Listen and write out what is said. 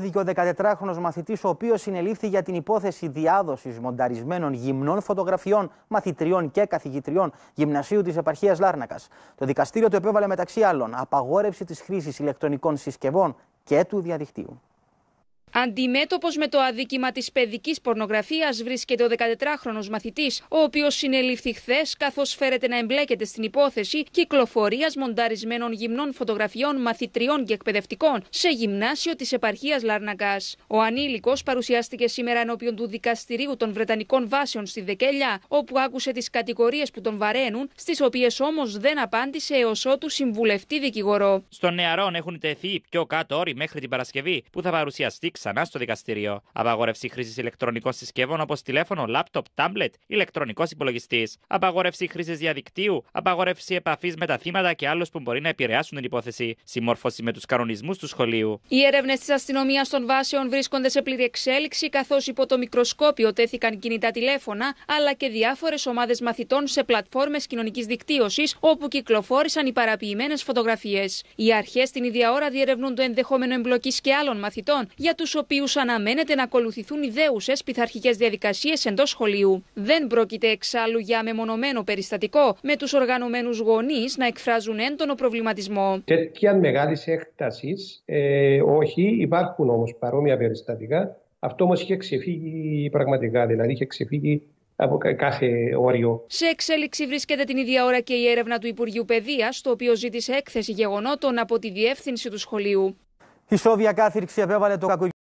ο 14χρονο μαθητής, ο οποίος συνελήφθη για την υπόθεση διάδοσης μονταρισμένων γυμνών φωτογραφιών μαθητριών και καθηγητριών γυμνασίου της επαρχίας Λάρνακας. Το δικαστήριο του επέβαλε μεταξύ άλλων απαγόρευση της χρήσης ηλεκτρονικών συσκευών και του διαδικτύου. Αντιμέτωπος με το αδίκημα της παιδικής πορνογραφίας βρίσκεται ο 14χρονο μαθητής, ο οποίος συνελήφθη χθες καθώς φέρεται να εμπλέκεται στην υπόθεση κυκλοφορίας μονταρισμένων γυμνών φωτογραφιών μαθητριών και εκπαιδευτικών σε γυμνάσιο της επαρχίας Λαρναγκά. Ο ανήλικος παρουσιάστηκε σήμερα ενώπιον του δικαστηρίου των Βρετανικών Βάσεων στη Δεκέλια, όπου άκουσε τις κατηγορίες που τον βαραίνουν, στις οποίες όμως δεν απάντησε έως ότου συμβουλευτεί δικηγορό. Στον νεαρών έχουν τεθεί πιο κάτω όροι μέχρι την Παρασκευή, που θα παρουσιαστεί ξανά στο δικαστήριο. Απαγόρευση χρήσης ηλεκτρονικών συσκευών όπως τηλέφωνο, λάπτοπ, τάμπλετ, ηλεκτρονικός υπολογιστής. Απαγόρευση χρήσης διαδικτύου. Απαγόρευση επαφής με τα θύματα και άλλους που μπορεί να επηρεάσουν την υπόθεση. Συμμόρφωση με τους κανονισμούς του σχολείου. Οι έρευνες της αστυνομίας των βάσεων βρίσκονται σε πλήρη εξέλιξη, καθώς υπό το μικροσκόπιο τέθηκαν κινητά τηλέφωνα, αλλά και διάφορες ομάδες μαθητών σε πλατφόρμες κοινωνικής δικτύωσης, όπου κυκλοφόρησαν οι παραποιημένες φωτογραφίες. Οι αρχές την ίδια ώρα διερευνούν το ενδεχόμενο εμπλοκής και άλλων μαθητών, για τους οποίους αναμένεται να ακολουθηθούν ιδέουσε πειθαρχικές διαδικασίες εντός σχολείου. Δεν πρόκειται εξάλλου για μεμονωμένο περιστατικό, με τους οργανωμένους γονείς να εκφράζουν έντονο προβληματισμό. Τέτοια μεγάλης έκτασης, ε, όχι, υπάρχουν όμως παρόμοια περιστατικά. Αυτό όμως είχε ξεφύγει πραγματικά, δηλαδή είχε ξεφύγει από κάθε όριο. Σε εξέλιξη βρίσκεται την ίδια ώρα και η έρευνα του Υπουργείου Παιδείας, το οποίο ζήτησε έκθεση γεγονότων από τη διεύθυνση του σχολείου. Η Σόβια κάθριξη επέβαλε το κακό